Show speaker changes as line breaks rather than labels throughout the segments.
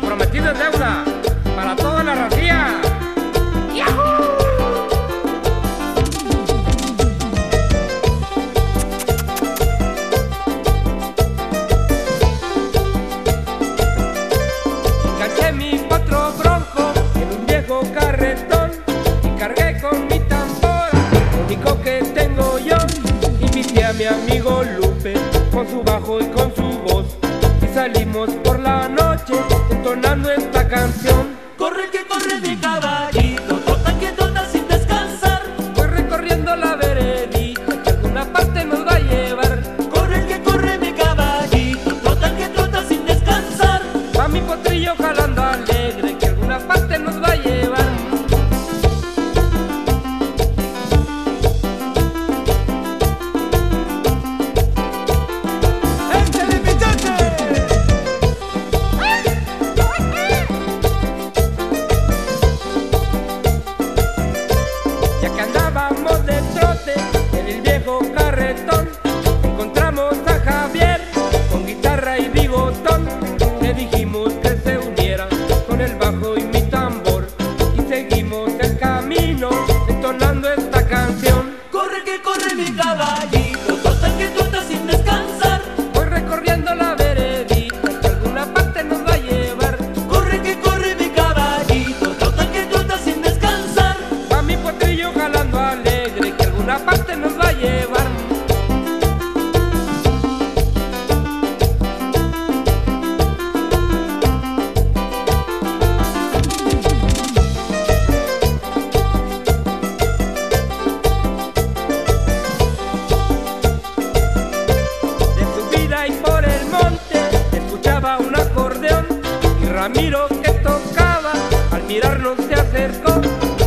Prometido es deuda para toda la racía. Enganché mi patro bronco en un viejo carretón y cargué con mi tambor, lo único que tengo yo. Invité a mi amigo Lupe con su bajo y con su voz y salimos por canción.
Corre que corre mi caballito, trota que trota sin descansar.
Voy recorriendo la veredita que alguna parte nos va a llevar.
Corre que corre mi caballito, trota que trota sin descansar.
Va mi potrillo jalando en el viejo carretón, encontramos a Javier con guitarra y bigotón. Le dijimos que se uniera con el bajo y mi tambor y seguimos el camino entonando esta canción.
Corre que corre mi caballito,
Ramiro que tocaba, al mirarnos se acercó,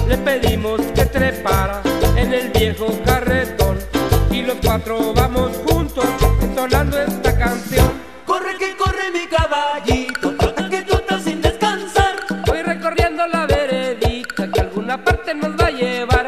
le pedimos que trepara en el viejo carretón y los cuatro vamos juntos entonando esta canción.
Corre que corre mi caballito, trota que trota sin descansar.
Voy recorriendo la veredita que alguna parte nos va a llevar.